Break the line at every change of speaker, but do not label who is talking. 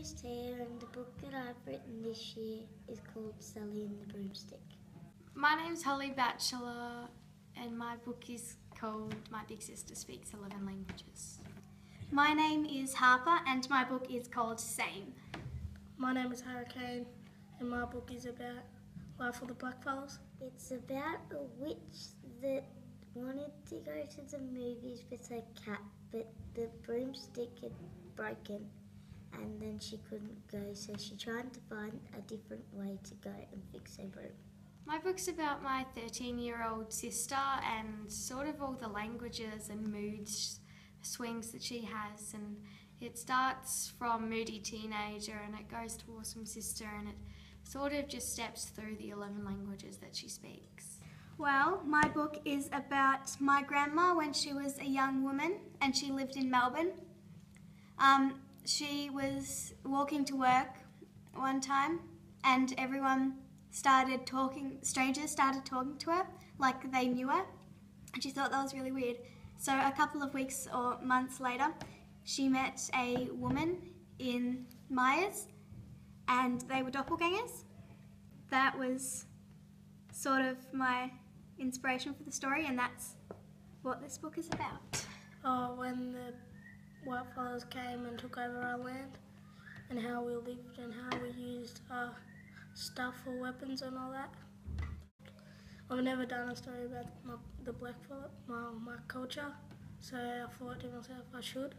is Tia, and the book that I've written this year is called Sally and the Broomstick.
My name's Holly Batchelor, and my book is called My Big Sister Speaks 11 Languages.
My name is Harper, and my book is called Same.
My name is Hurricane, and my book is about Life of the Blackfellas.
It's about a witch that wanted to go to the movies with her cat, but the broomstick had broken and then she couldn't go, so she tried to find a different way to go and fix her broom.
My book's about my 13 year old sister and sort of all the languages and moods swings that she has. And it starts from moody teenager and it goes to awesome sister and it sort of just steps through the 11 languages that she speaks.
Well, my book is about my grandma when she was a young woman and she lived in Melbourne. Um, she was walking to work one time and everyone started talking, strangers started talking to her like they knew her. And she thought that was really weird. So a couple of weeks or months later, she met a woman in Myers and they were doppelgangers. That was sort of my inspiration for the story and that's what this book is about.
Oh, when the whitefellas came and took over our land and how we lived and how we used our stuff for weapons and all that. I've never done a story about my, the blackfellow, my, my culture, so I thought to myself I should.